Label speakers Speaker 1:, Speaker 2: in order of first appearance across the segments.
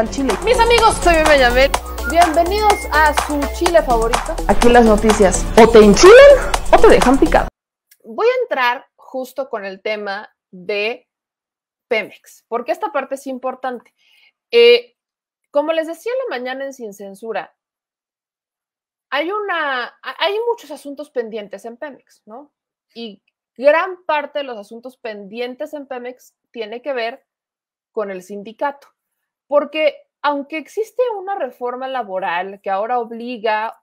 Speaker 1: el chile.
Speaker 2: Mis amigos, soy Benjamín. Bienvenidos a su chile favorito.
Speaker 1: Aquí las noticias o te enchilan o te dejan picado.
Speaker 2: Voy a entrar justo con el tema de Pemex, porque esta parte es importante. Eh, como les decía en la mañana en Sin Censura, hay una, hay muchos asuntos pendientes en Pemex, ¿no? Y gran parte de los asuntos pendientes en Pemex tiene que ver con el sindicato, porque aunque existe una reforma laboral que ahora obliga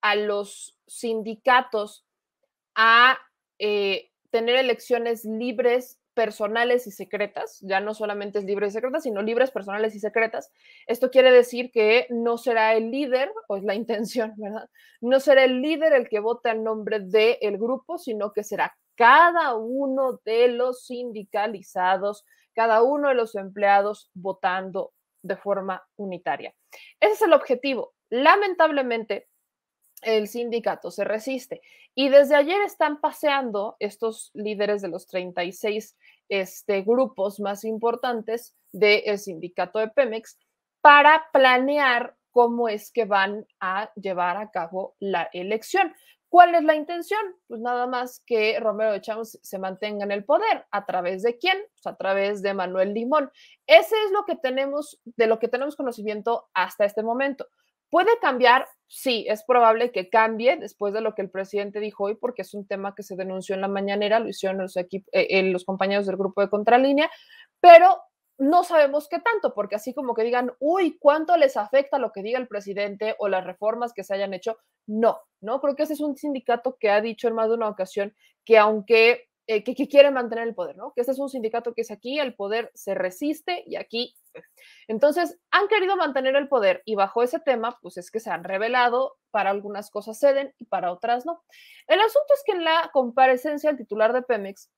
Speaker 2: a los sindicatos a eh, tener elecciones libres personales y secretas, ya no solamente es libres y secretas, sino libres, personales y secretas. Esto quiere decir que no será el líder, o es la intención, ¿verdad? No será el líder el que vote en nombre del grupo, sino que será cada uno de los sindicalizados, cada uno de los empleados votando de forma unitaria. Ese es el objetivo. Lamentablemente, el sindicato se resiste. Y desde ayer están paseando estos líderes de los 36 este, grupos más importantes del sindicato de Pemex para planear cómo es que van a llevar a cabo la elección. ¿Cuál es la intención? Pues nada más que Romero de Chávez se mantenga en el poder. ¿A través de quién? Pues a través de Manuel Limón. Ese es lo que tenemos, de lo que tenemos conocimiento hasta este momento. ¿Puede cambiar? Sí, es probable que cambie después de lo que el presidente dijo hoy, porque es un tema que se denunció en la mañanera, lo hicieron los, eh, eh, los compañeros del grupo de Contralínea, pero no sabemos qué tanto, porque así como que digan, uy, ¿cuánto les afecta lo que diga el presidente o las reformas que se hayan hecho? No, no, creo que ese es un sindicato que ha dicho en más de una ocasión que aunque eh, que, quiere mantener el poder, ¿no? Que este es un sindicato que es aquí, el poder se resiste y aquí. Entonces, han querido mantener el poder y bajo ese tema, pues es que se han revelado, para algunas cosas ceden y para otras no. El asunto es que en la comparecencia del titular de Pemex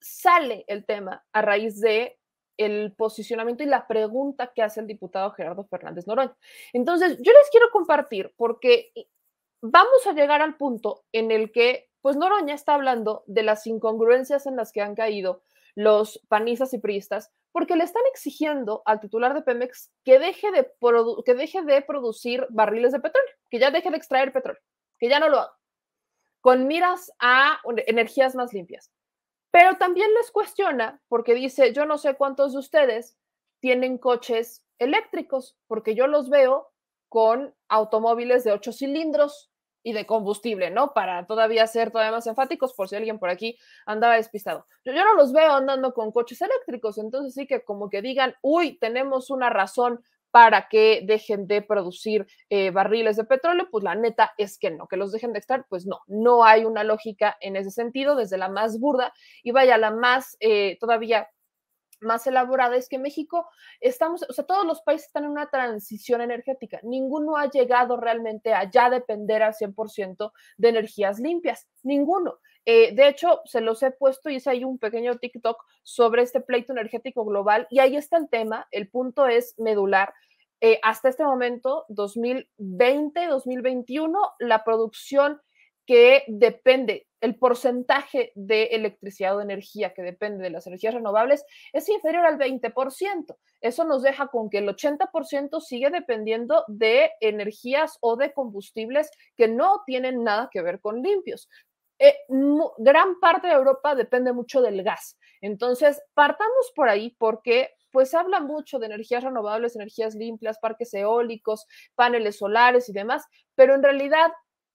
Speaker 2: sale el tema a raíz de el posicionamiento y la pregunta que hace el diputado Gerardo Fernández Noroña. Entonces, yo les quiero compartir porque vamos a llegar al punto en el que pues Noroña está hablando de las incongruencias en las que han caído los panistas y priistas, porque le están exigiendo al titular de Pemex que deje de, que deje de producir barriles de petróleo, que ya deje de extraer petróleo, que ya no lo haga, con miras a energías más limpias. Pero también les cuestiona porque dice, yo no sé cuántos de ustedes tienen coches eléctricos, porque yo los veo con automóviles de ocho cilindros y de combustible, ¿no? Para todavía ser todavía más enfáticos, por si alguien por aquí andaba despistado. Yo, no los veo andando con coches eléctricos, entonces sí que como que digan, uy, tenemos una razón para que dejen de producir eh, barriles de petróleo, pues la neta es que no, que los dejen de extraer, pues no, no hay una lógica en ese sentido, desde la más burda y vaya la más eh, todavía más elaborada es que México estamos, o sea, todos los países están en una transición energética. Ninguno ha llegado realmente a ya depender al 100% de energías limpias. Ninguno. Eh, de hecho, se los he puesto y hice ahí un pequeño TikTok sobre este pleito energético global y ahí está el tema. El punto es medular. Eh, hasta este momento, 2020, 2021, la producción que depende, el porcentaje de electricidad o de energía que depende de las energías renovables es inferior al 20%. Eso nos deja con que el 80% sigue dependiendo de energías o de combustibles que no tienen nada que ver con limpios. Eh, gran parte de Europa depende mucho del gas. Entonces, partamos por ahí porque pues habla mucho de energías renovables, energías limpias, parques eólicos, paneles solares y demás, pero en realidad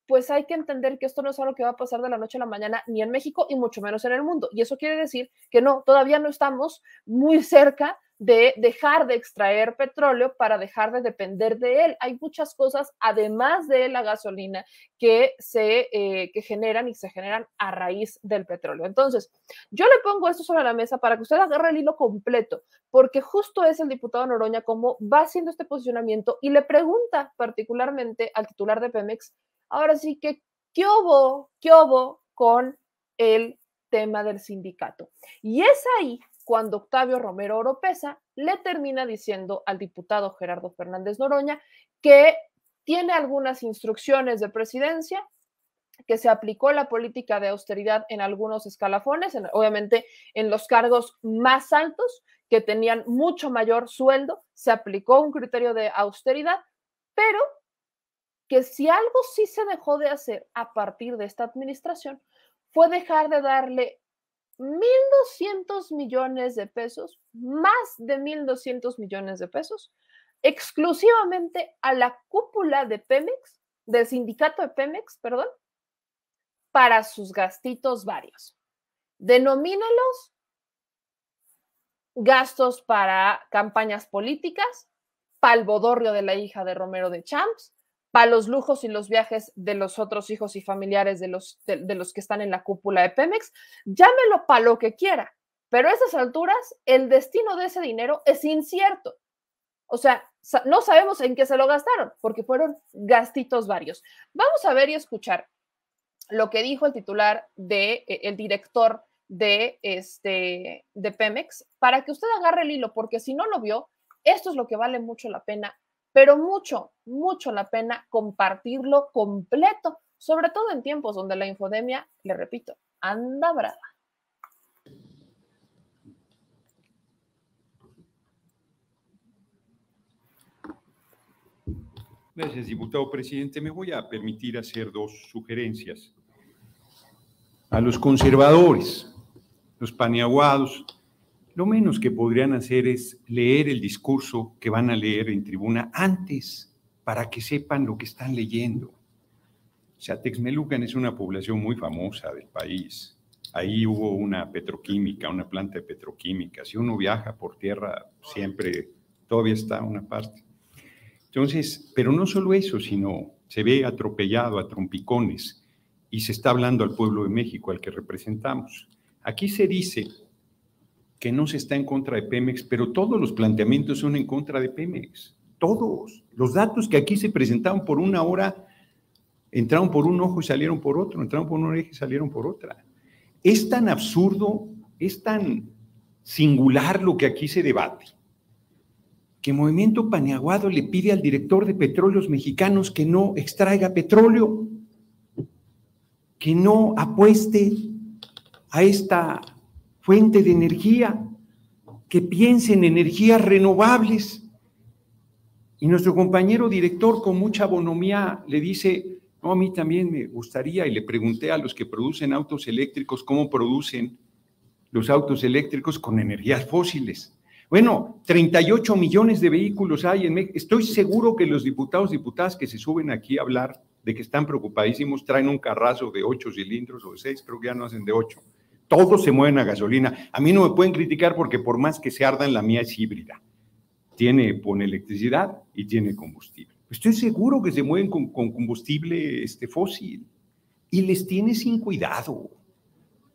Speaker 2: pues hay que entender que esto no es algo que va a pasar de la noche a la mañana ni en México y mucho menos en el mundo. Y eso quiere decir que no, todavía no estamos muy cerca de dejar de extraer petróleo para dejar de depender de él. Hay muchas cosas, además de la gasolina, que se eh, que generan y se generan a raíz del petróleo. Entonces, yo le pongo esto sobre la mesa para que usted agarre el hilo completo, porque justo es el diputado Noroña como va haciendo este posicionamiento y le pregunta particularmente al titular de Pemex Ahora sí que, ¿qué hubo? ¿Qué hubo con el tema del sindicato? Y es ahí cuando Octavio Romero Oropesa le termina diciendo al diputado Gerardo Fernández Noroña que tiene algunas instrucciones de presidencia, que se aplicó la política de austeridad en algunos escalafones, obviamente en los cargos más altos, que tenían mucho mayor sueldo, se aplicó un criterio de austeridad, pero que si algo sí se dejó de hacer a partir de esta administración fue dejar de darle 1.200 millones de pesos, más de 1.200 millones de pesos, exclusivamente a la cúpula de Pemex, del sindicato de Pemex, perdón, para sus gastitos varios. Denomínalos gastos para campañas políticas, palvodorrio de la hija de Romero de Champs, para los lujos y los viajes de los otros hijos y familiares de los, de, los que están en la cúpula de Pemex, llámelo para lo que quiera, pero a esas alturas el destino de ese dinero es incierto. O sea, no sabemos en qué se lo gastaron, porque fueron gastitos varios. Vamos a ver y escuchar lo que dijo el titular de, eh, el director de, este, de Pemex, para que usted agarre el hilo, porque si no lo vio, esto es lo que vale mucho la pena pero mucho, mucho la pena compartirlo completo, sobre todo en tiempos donde la infodemia, le repito, anda brava.
Speaker 3: Gracias, diputado presidente. Me voy a permitir hacer dos sugerencias. A los conservadores, los paneaguados, lo menos que podrían hacer es leer el discurso que van a leer en tribuna antes, para que sepan lo que están leyendo. O sea, Texmelucan es una población muy famosa del país. Ahí hubo una petroquímica, una planta de petroquímica. Si uno viaja por tierra, siempre todavía está una parte. Entonces, pero no solo eso, sino se ve atropellado a trompicones y se está hablando al pueblo de México, al que representamos. Aquí se dice que no se está en contra de Pemex, pero todos los planteamientos son en contra de Pemex. Todos. Los datos que aquí se presentaron por una hora entraron por un ojo y salieron por otro, entraron por una oreja y salieron por otra. Es tan absurdo, es tan singular lo que aquí se debate, que Movimiento Paneaguado le pide al director de petróleos mexicanos que no extraiga petróleo, que no apueste a esta fuente de energía, que piense en energías renovables. Y nuestro compañero director con mucha bonomía le dice, no, a mí también me gustaría, y le pregunté a los que producen autos eléctricos cómo producen los autos eléctricos con energías fósiles. Bueno, 38 millones de vehículos hay en México. Estoy seguro que los diputados, diputadas que se suben aquí a hablar de que están preocupadísimos, traen un carrazo de 8 cilindros o de 6, creo que ya no hacen de 8 todos se mueven a gasolina. A mí no me pueden criticar porque por más que se ardan, la mía es híbrida. Tiene, pone electricidad y tiene combustible. Estoy seguro que se mueven con, combustible este, fósil y les tiene sin cuidado. O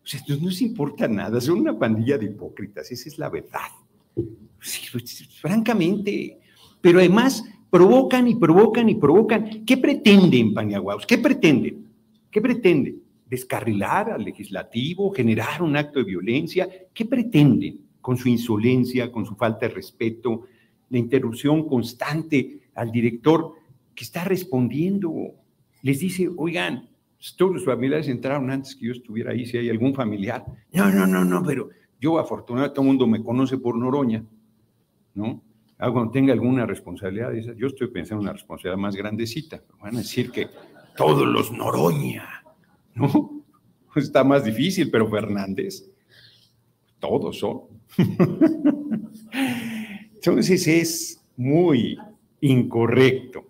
Speaker 3: sea, no les importa nada, son una pandilla de hipócritas, esa es la verdad. Pues, francamente, pero además provocan y provocan y provocan. ¿Qué pretenden, Paniaguaos? ¿Qué pretenden? ¿Qué pretenden? Descarrilar al legislativo, generar un acto de violencia. ¿Qué pretenden con su insolencia, con su falta de respeto, la interrupción constante al director que está respondiendo? Les dice, oigan, todos los familiares entraron antes que yo estuviera ahí, si hay algún familiar. No, no, no, no, pero yo afortunadamente todo el mundo me conoce por Noroña, ¿no? Ah, cuando tenga alguna responsabilidad, yo estoy pensando en una responsabilidad más grandecita. Van a decir que todos los Noroña, ¿no? Está más difícil, pero Fernández, todos son. Entonces es muy incorrecto.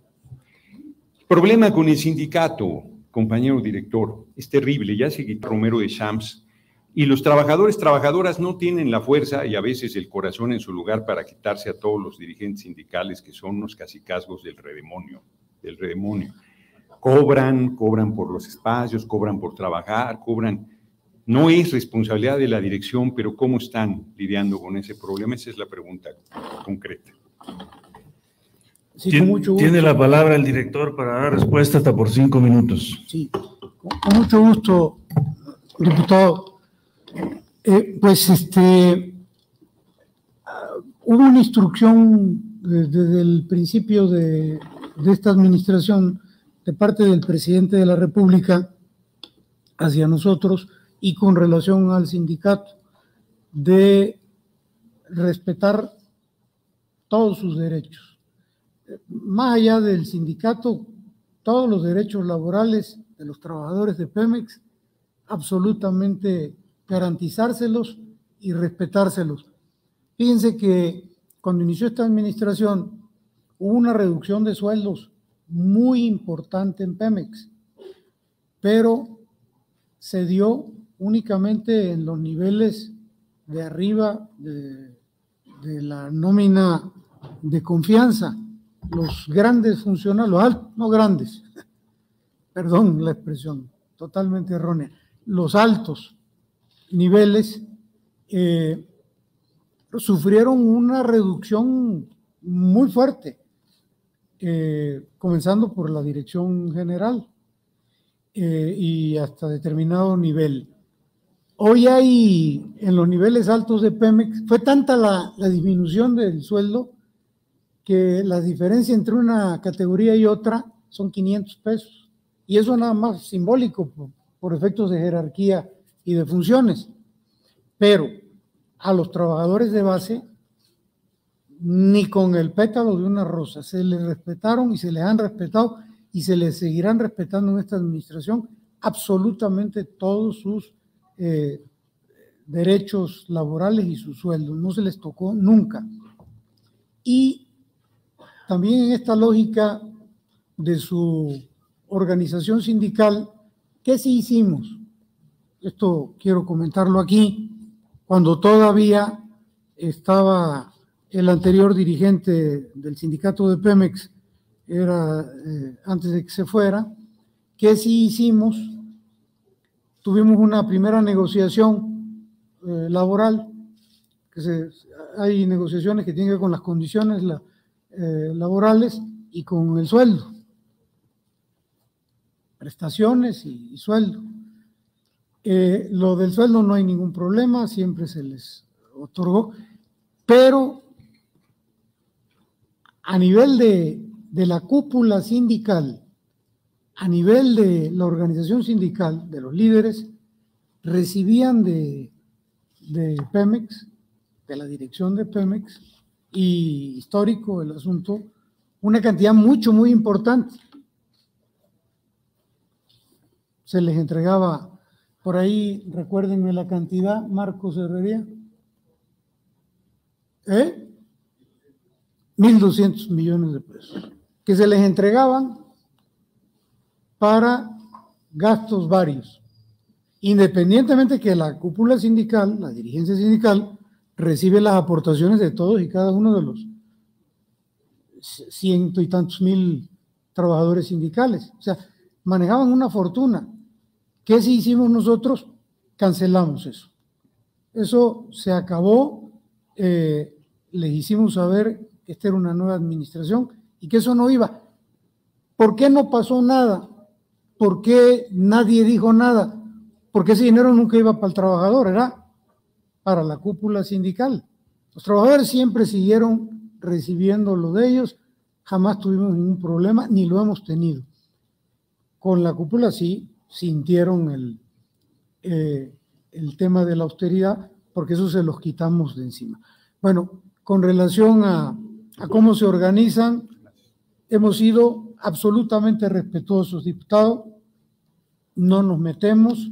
Speaker 3: Problema con el sindicato, compañero director, es terrible, ya se quitó Romero de Shams y los trabajadores, trabajadoras no tienen la fuerza y a veces el corazón en su lugar para quitarse a todos los dirigentes sindicales que son los casicazgos del redemonio, del redemonio cobran, cobran por los espacios, cobran por trabajar, cobran. No es responsabilidad de la dirección, pero ¿cómo están lidiando con ese problema? Esa es la pregunta concreta.
Speaker 4: Tiene la palabra el director para dar respuesta hasta por cinco minutos.
Speaker 5: Sí, con mucho gusto, diputado. Eh, pues este, hubo una instrucción desde el principio de, de esta administración de parte del presidente de la República hacia nosotros y con relación al sindicato de respetar todos sus derechos. Más allá del sindicato, todos los derechos laborales de los trabajadores de Pemex, absolutamente garantizárselos y respetárselos. Fíjense que cuando inició esta administración hubo una reducción de sueldos muy importante en Pemex, pero se dio únicamente en los niveles de arriba de, la nómina de confianza. Los grandes funcionarios, los altos, no grandes, perdón la expresión, totalmente errónea, los altos niveles eh, sufrieron una reducción muy fuerte, eh, comenzando por la dirección general eh, y hasta determinado nivel. Hoy hay en los niveles altos de Pemex, fue tanta la, disminución del sueldo que la diferencia entre una categoría y otra son 500 pesos. Y eso nada más simbólico por efectos de jerarquía y de funciones. Pero a los trabajadores de base, ni con el pétalo de una rosa, se les respetaron y se les han respetado y se les seguirán respetando en esta administración absolutamente todos sus eh, derechos laborales y sus sueldos. No se les tocó nunca. Y también en esta lógica de su organización sindical, ¿qué sí hicimos? Esto quiero comentarlo aquí. Cuando todavía estaba el anterior dirigente del sindicato de Pemex, era eh, antes de que se fuera, ¿qué sí hicimos? tuvimos una primera negociación eh, laboral, que hay negociaciones que tienen que ver con las condiciones eh, laborales y con el sueldo, prestaciones y, sueldo. Lo del sueldo no hay ningún problema, siempre se les otorgó, pero a nivel de, de la cúpula sindical, a nivel de la organización sindical, de los líderes, recibían de, de Pemex, de la dirección de Pemex, y histórico el asunto, una cantidad mucho, muy importante. Se les entregaba, por ahí, recuérdenme la cantidad, Marcos Herrería. ¿Eh? 1.200 millones de pesos, que se les entregaban para gastos varios, independientemente que la cúpula sindical, la dirigencia sindical, recibe las aportaciones de todos y cada uno de los ciento y tantos mil trabajadores sindicales. O sea, manejaban una fortuna. ¿Qué si hicimos nosotros? Cancelamos eso. Eso se acabó. Eh, les hicimos saber que esta era una nueva administración y que eso no iba. ¿Por qué no pasó nada? ¿Por qué nadie dijo nada? Porque ese dinero nunca iba para el trabajador, era para la cúpula sindical. Los trabajadores siempre siguieron recibiendo lo de ellos, jamás tuvimos ningún problema, ni lo hemos tenido. Con la cúpula sí sintieron el, eh, el tema de la austeridad, porque eso se los quitamos de encima. Bueno, con relación a, a cómo se organizan, hemos sido absolutamente respetuosos, diputado. No nos metemos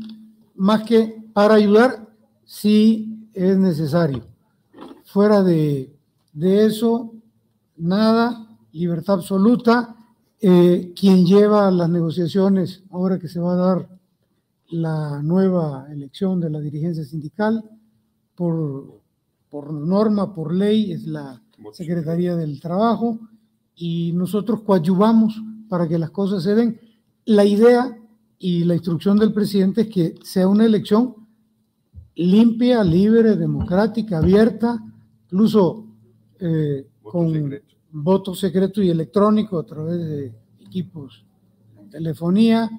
Speaker 5: más que para ayudar si es necesario. Fuera de, de eso, nada, libertad absoluta. Eh, quien lleva las negociaciones, ahora que se va a dar la nueva elección de la dirigencia sindical, por, por norma, por ley, es la Secretaría del Trabajo y nosotros coadyuvamos para que las cosas se den. La idea y la instrucción del presidente es que sea una elección limpia, libre, democrática, abierta, incluso eh, con secreto. voto secreto y electrónico a través de equipos de telefonía.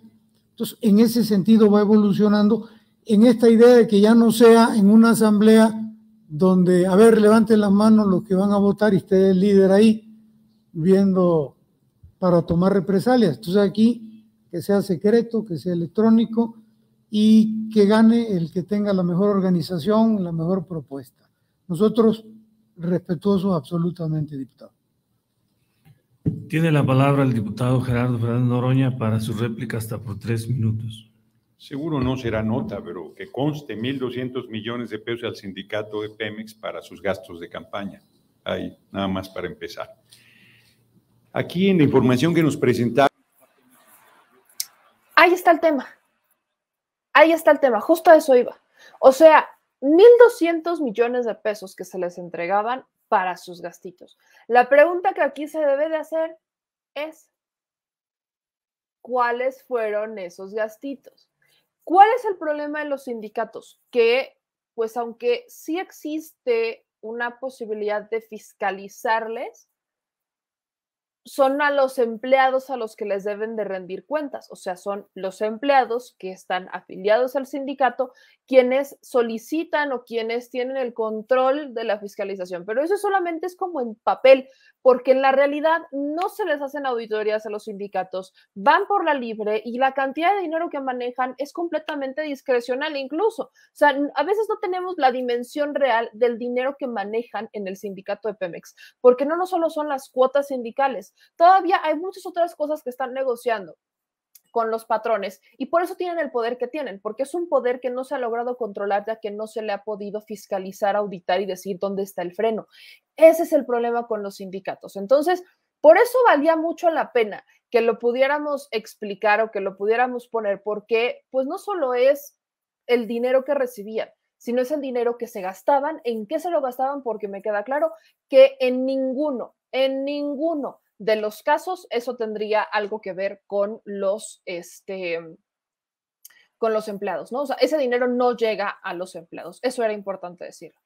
Speaker 5: Entonces, en ese sentido va evolucionando en esta idea de que ya no sea en una asamblea donde, a ver, levanten las manos los que van a votar y esté el líder ahí, viendo para tomar represalias. Entonces aquí que sea secreto, que sea electrónico y que gane el que tenga la mejor organización, la mejor propuesta. Nosotros respetuosos absolutamente, diputado.
Speaker 4: Tiene la palabra el diputado Gerardo Fernández Noroña para su réplica hasta por tres minutos.
Speaker 3: Seguro no será nota, pero que conste 1.200 millones de pesos al sindicato de Pemex para sus gastos de campaña. Ahí, nada más para empezar. Aquí en la información que nos presentaron.
Speaker 2: Ahí está el tema. Ahí está el tema, justo a eso iba. O sea, 1.200 millones de pesos que se les entregaban para sus gastitos. La pregunta que aquí se debe de hacer es, ¿cuáles fueron esos gastitos? ¿Cuál es el problema de los sindicatos? Que, pues aunque sí existe una posibilidad de fiscalizarles, son a los empleados a los que les deben de rendir cuentas, o sea, son los empleados que están afiliados al sindicato quienes solicitan o quienes tienen el control de la fiscalización, pero eso solamente es como en papel, porque en la realidad no se les hacen auditorías a los sindicatos, van por la libre y la cantidad de dinero que manejan es completamente discrecional incluso, o sea, a veces no tenemos la dimensión real del dinero que manejan en el sindicato de Pemex, porque no, no solo son las cuotas sindicales, Todavía hay muchas otras cosas que están negociando con los patrones y por eso tienen el poder que tienen, porque es un poder que no se ha logrado controlar ya que no se le ha podido fiscalizar, auditar y decir dónde está el freno. Ese es el problema con los sindicatos. Entonces, por eso valía mucho la pena que lo pudiéramos explicar o que lo pudiéramos poner, porque pues no solo es el dinero que recibían, sino es el dinero que se gastaban, en qué se lo gastaban, porque me queda claro que en ninguno, en ninguno de los casos, eso tendría algo que ver con los, este, con los empleados, ¿no? O sea, ese dinero no llega a los empleados. Eso era importante decirlo.